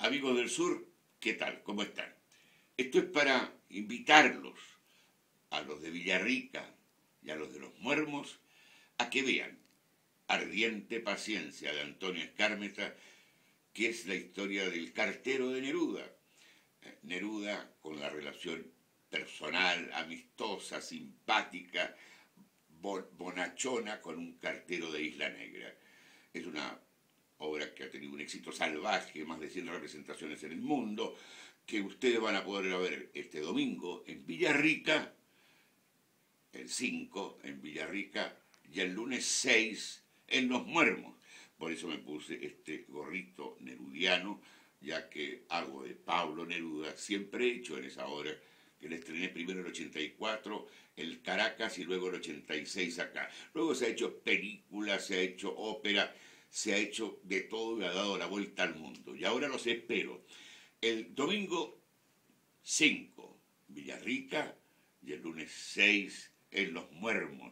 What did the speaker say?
Amigos del Sur, ¿qué tal? ¿Cómo están? Esto es para invitarlos a los de Villarrica y a los de los Muermos a que vean Ardiente Paciencia de Antonio Escármeta, que es la historia del cartero de Neruda. Eh, Neruda con la relación personal, amistosa, simpática, bonachona con un cartero de Isla Negra. Es una ha tenido un éxito salvaje, más de 100 representaciones en el mundo, que ustedes van a poder ver este domingo en Villarrica, el 5 en Villarrica y el lunes 6 en Los Muermos. Por eso me puse este gorrito nerudiano, ya que hago de Pablo Neruda, siempre he hecho en esa obra, que le estrené primero el 84, el Caracas y luego el 86 acá. Luego se ha hecho película, se ha hecho ópera, se ha hecho de todo y ha dado la vuelta al mundo. Y ahora los espero. El domingo 5, Villarrica, y el lunes 6 en Los Muermos.